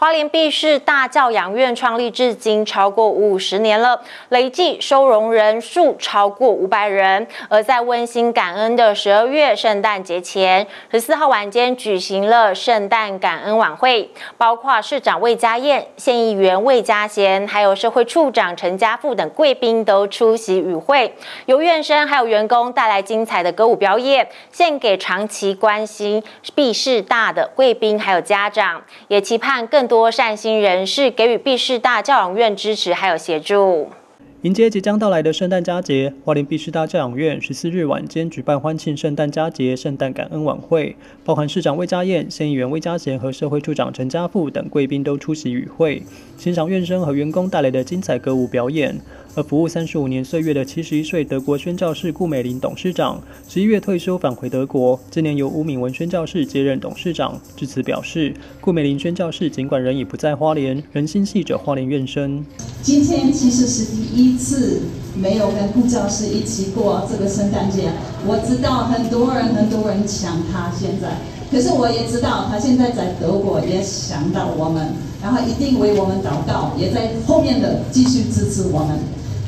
花莲碧市大教养院创立至今超过五十年了，累计收容人数超过五百人。而在温馨感恩的十二月圣诞节前，十四号晚间举行了圣诞感恩晚会，包括市长魏家燕、县议员魏家贤，还有社会处长陈家富等贵宾都出席与会。由院生还有员工带来精彩的歌舞表演，献给长期关心碧市大的贵宾还有家长，也期盼更。多善心人士给予毕士大教养院支持还有协助。迎接即将到来的圣诞佳节，花莲毕士大教养院十四日晚间举办欢庆圣诞佳节圣诞感恩晚会，包含市长魏家燕、县议员魏家贤和社会处长陈家富等贵宾都出席与会，欣赏院生和员工带来的精彩歌舞表演。而服务三十五年岁月的七十一岁德国宣教士顾美玲董事长，十一月退休返回德国，今年由吴敏文宣教士接任董事长。致辞表示，顾美玲宣教士尽管人已不在花莲，人心系着花莲院生。今天其实是第一次没有跟顾教士一起过这个圣诞节，我知道很多人很多人想他现在，可是我也知道他现在在德国也想到我们，然后一定为我们祷告，也在后面的继续支持我们。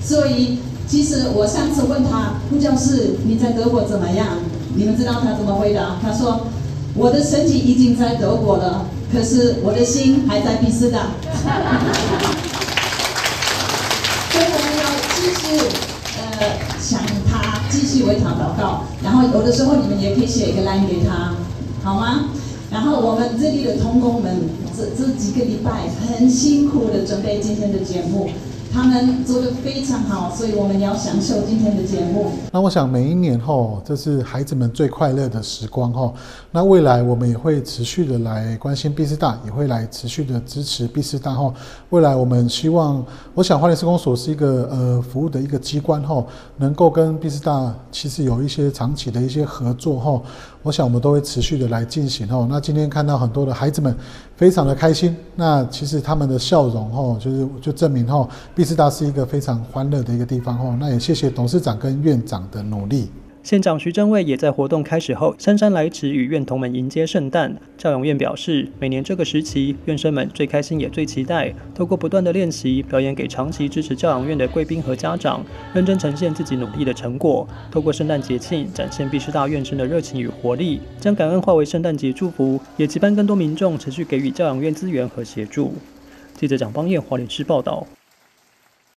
所以，其实我上次问他，顾教士你在德国怎么样？你们知道他怎么回答？他说：“我的身体已经在德国了，可是我的心还在比斯达。”所以我们要继续呃想他，继续为他祷告。然后有的时候你们也可以写一个 line 给他，好吗？然后我们这里的同工们这这几个礼拜很辛苦的准备今天的节目。他们做的非常好，所以我们要享受今天的节目。那我想每一年后，这是孩子们最快乐的时光哈。那未来我们也会持续的来关心 B 师大，也会来持续的支持 B 师大哈。未来我们希望，我想花莲施工所是一个呃服务的一个机关哈，能够跟 B 师大其实有一些长期的一些合作哈。我想我们都会持续的来进行哈。那今天看到很多的孩子们非常的开心，那其实他们的笑容哈，就是就证明吼。毕士大是一个非常欢乐的一个地方哦，那也谢谢董事长跟院长的努力。县长徐正卫也在活动开始后姗姗来迟，与院童们迎接圣诞。教养院表示，每年这个时期，院生们最开心也最期待，透过不断的练习表演，给长期支持教养院的贵宾和家长，认真呈现自己努力的成果。透过圣诞节庆，展现毕师大院生的热情与活力，将感恩化为圣诞节祝福，也期盼更多民众持续给予教养院资源和协助。记者蒋邦彦华联市报道。